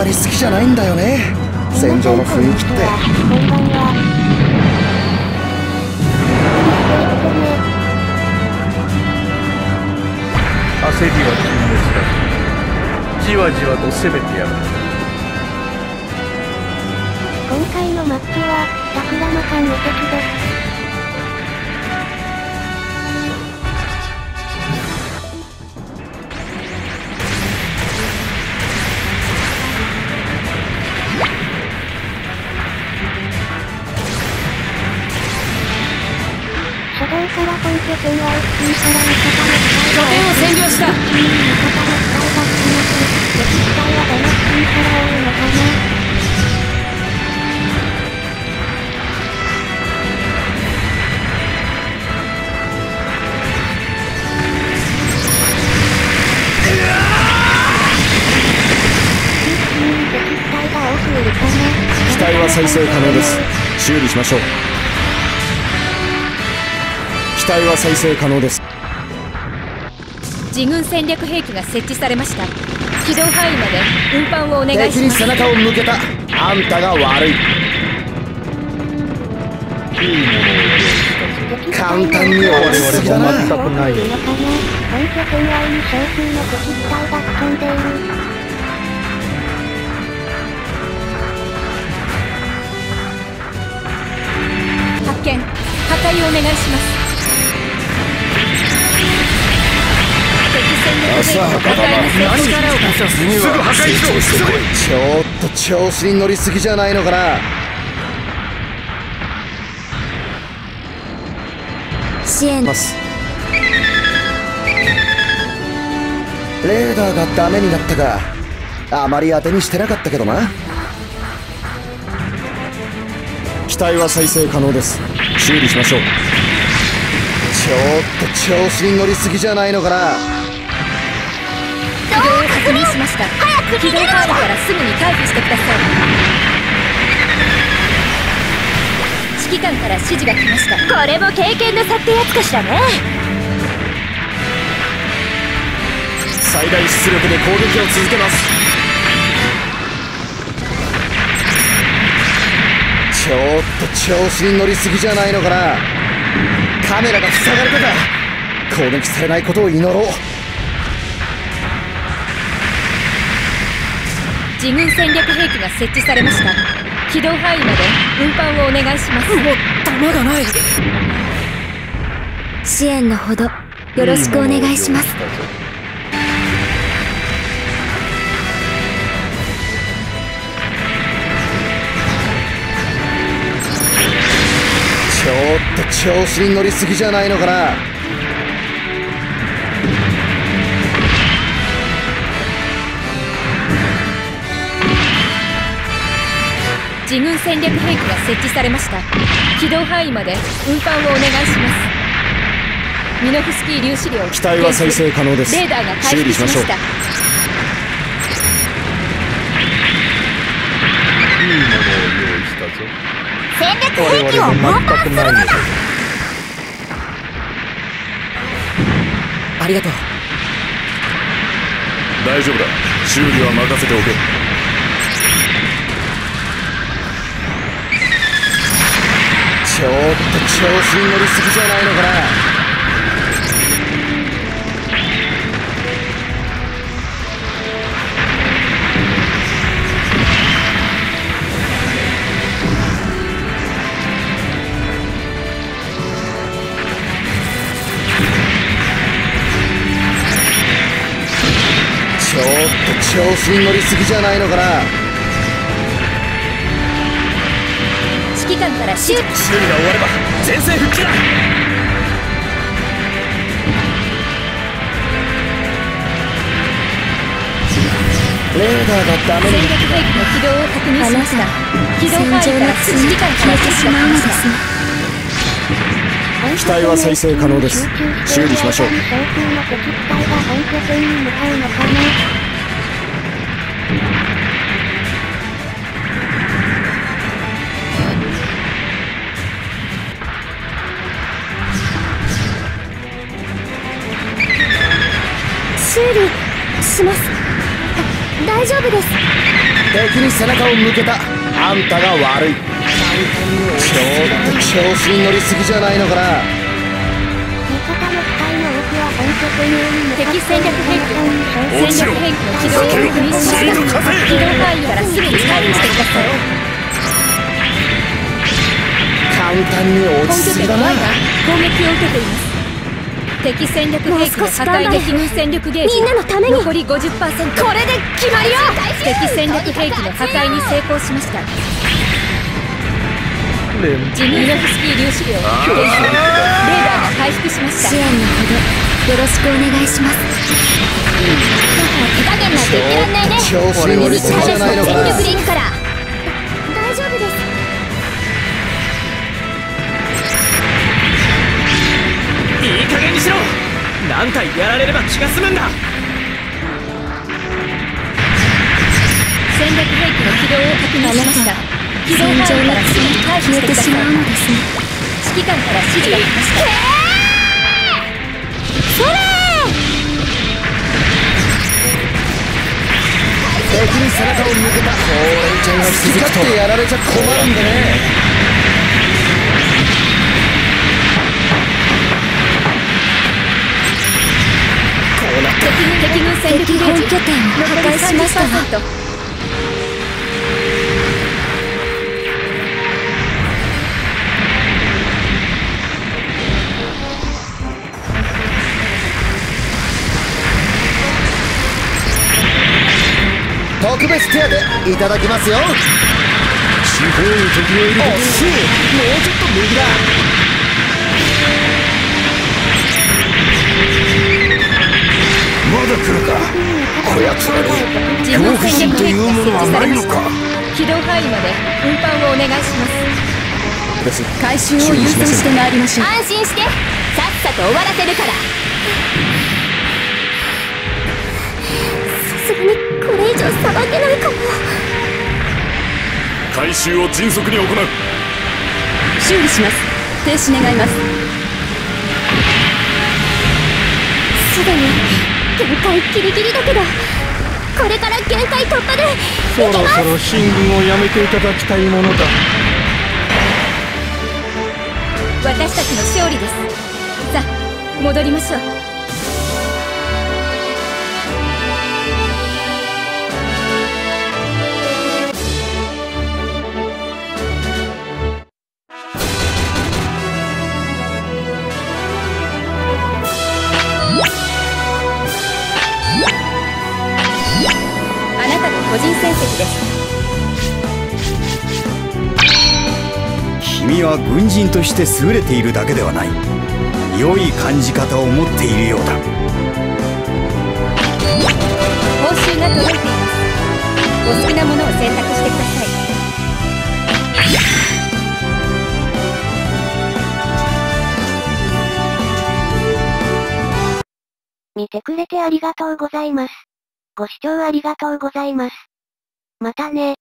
まり好きじゃないんだよね戦場の雰囲気ってこんばんは。焦りは禁物だじわじわと攻めてやる今回のマップは、桜間さん無敵です。から本拠点は一気にから味方の機体が拠点を占領した味方の機体、は再生可能です。修理しましょう。体は再生可能です。自軍戦略兵器が設置されました。機動範囲まで運搬をお願いします。背中を向けた。あんたが悪い。いいものを用意したぞ。簡単に終わりすぎだな。全くない本拠点内に少数の敵機体が潜んでいる発見。破壊をお願いします敵戦略兵器の破壊に成功力を貸すすぐ破壊しろ。すぐちょっと調子に乗りすぎじゃないのかな。支援。ますレーダーがダメになったか。あまり当てにしてなかったけどな。機体は再生可能です。修理しましょうちょっと調子に乗りすぎじゃないのかな？軌道を確認しました。軌道範囲からすぐに退避してください。指揮官から指示が来ました。これも経験の差ってやつかしらね。最大出力で攻撃を続けます。ちょっと調子に乗りすぎじゃないのかな？カメラが塞がれた。か攻撃されないことを祈ろう。自軍戦略兵器が設置されました。軌道範囲まで運搬をお願いします。もう弾がない。支援のほどよろしくお願いしますと調子に乗りすぎじゃないのかな？自軍戦略兵器が設置されました。軌道範囲まで運搬をお願いします。ミノフスキー粒子量機体は再生可能です。レーダーが回復しましたいいものを用意したぞ我々も全くないのだありがとう大丈夫だ。修理は任せておけ。ちょっと調子に乗りすぎじゃないのかな。調子に乗りすぎじゃないのかな？指揮官から指示修理が終われば前線復帰だ。レーダーがダメに戦略兵器の軌道を確認しました。軌道戦範囲から場の次指揮官から消えてし指示が来ましたまう。のですね機体は再生可能です修理しましょう修理します。大丈夫です。敵に背中を向けた。あんたが悪い。ちょっと調子に乗りすぎじゃないのかな。敵戦略兵器を戦略兵器の起動を確認しました起動範囲からすぐに退避してください簡単に落本ちすぎだな攻撃を受けています敵戦略兵器の破壊でき軍戦力ゲージみんなのために残り50%これで決まりよ敵戦略兵器の破壊に成功しました。レンジミーノフスキー粒子量。レーダーがよろしくお願いします。手加減なんて言ってらんないね。調子に乗りすぎじゃないのかな全力で行くから。大丈夫です。いい加減にしろ。何回やられれば気が済むんだ。戦略兵器の起動を確認しました。起動範囲からすぐに退避してください。てしまうのですね指揮官から指示が来ました敵に背中を向けたこれちゃんが好き勝手やられちゃ困るんでね敵軍戦力ゲージ本拠点を破壊しましたが。特別手当いただきますよ。地方に敵がいるしい。もうちょっと右だ。まだ来るか。こやつらに自分戦略兵器が設置されましたか。起動範囲まで運搬をお願いします。です。回収を優先してまいりましょう。安心して。さっさと終わらせるから。さすがにこれ以上回収を迅速に行う。修理します。停止願います。すでに限界ギリギリだけどこれから限界突破でそろそろ進軍をやめていただきたいものだ。私たちの勝利です。さあ戻りましょう君は軍人として優れているだけではない良い感じ方を持っているようだ報酬が届いていますお好きなものを選択してください見てくれてありがとうございます。ご視聴ありがとうございます。またね。